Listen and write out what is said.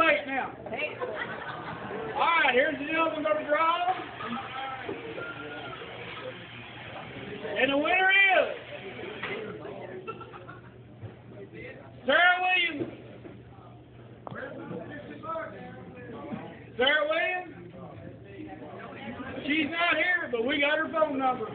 late now. All right, here's the deal. We're going to draw. And the winner is... Sarah Williams. Sarah Williams. She's not here, but we got her phone number.